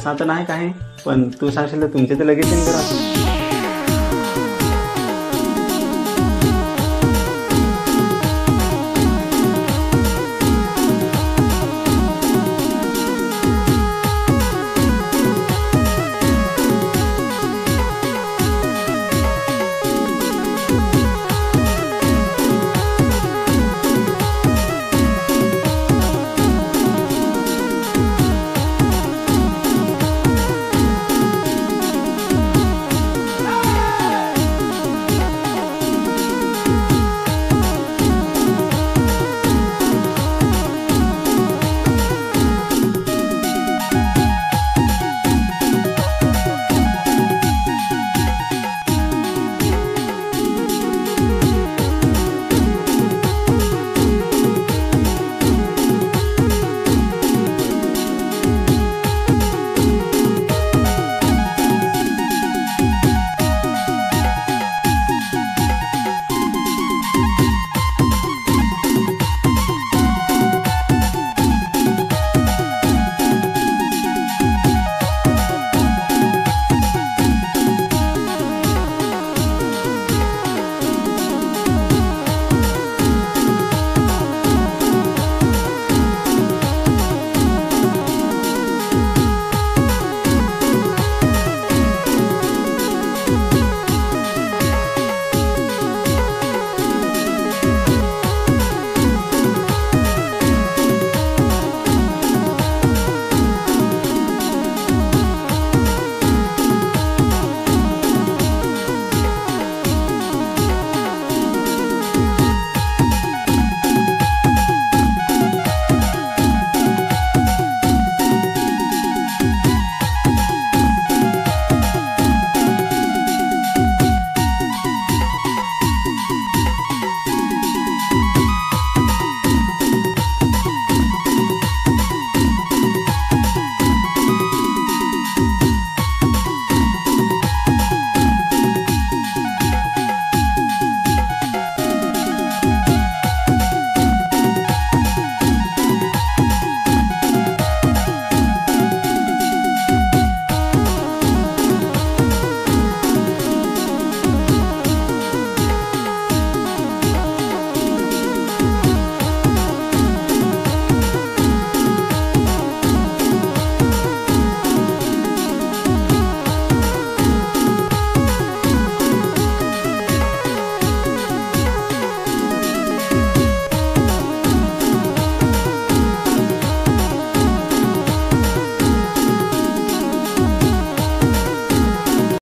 तसा तर नाही काय? पण तू सांगशील तर तुमचे तर लगेच येईन करा.